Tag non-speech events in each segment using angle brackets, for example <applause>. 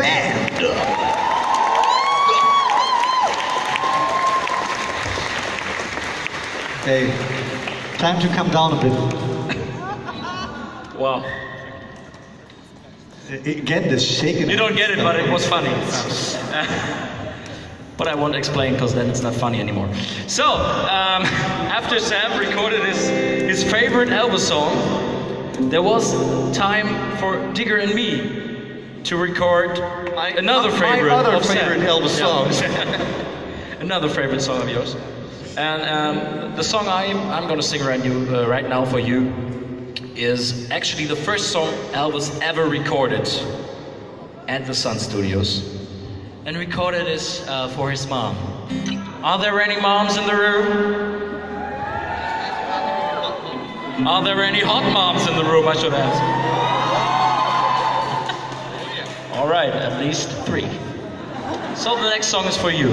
band. Okay, time to come down a bit. Wow. Get this shaking. You don't get it, but it was funny. <laughs> but I won't explain because then it's not funny anymore. So, um, <laughs> after Sam recorded his, his favorite Elvis song, there was time for Digger and me to record My- another favorite other of favorite Elvis Yeah. <laughs> another favorite song of yours. And um, the song I'm, I'm going to sing right, you, uh, right now for you is actually the first song Elvis ever recorded at the Sun Studios. And recorded this uh, for his mom. Are there any moms in the room? Are there any hot moms in the room, I should ask? All right, at least three. So the next song is for you.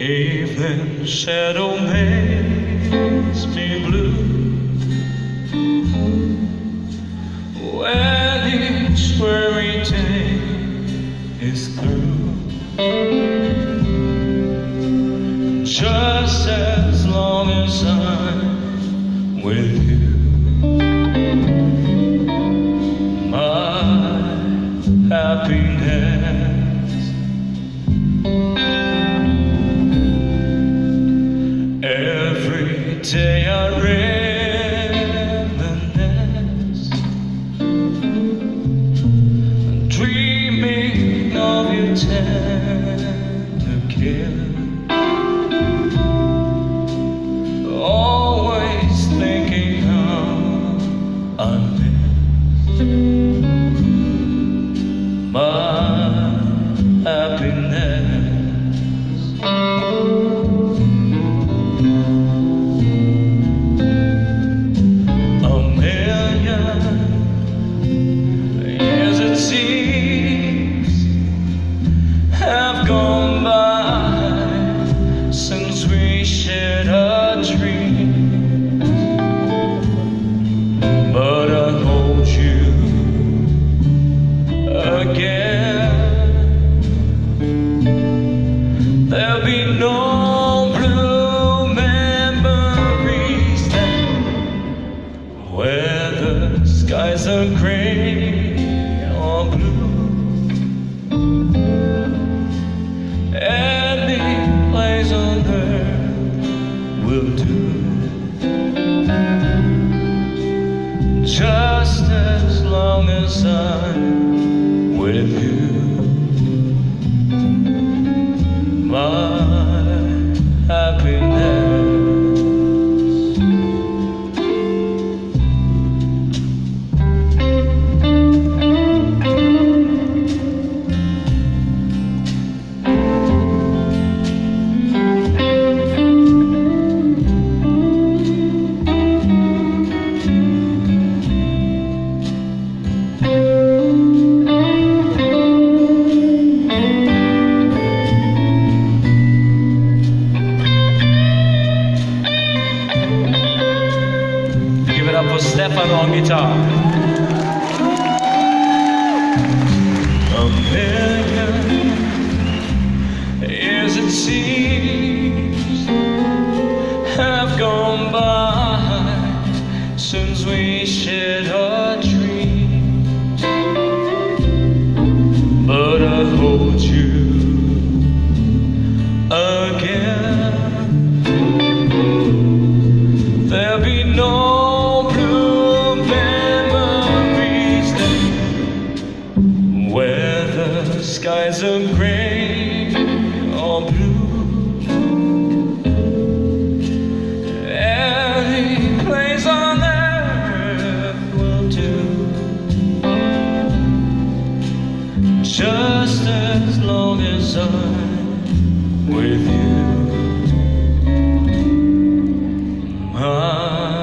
Evening shadow makes me blue when each weary day is through. Just as long as I'm with you, tender kiss. Always thinking how I miss my Skies are gray or blue, any place on earth will do. Just as long as I'm with you, it up Stefan on guitar. A million years it seems have gone by since we shared our are gray or blue. Any place on earth will do, just as long as I'm with you. My.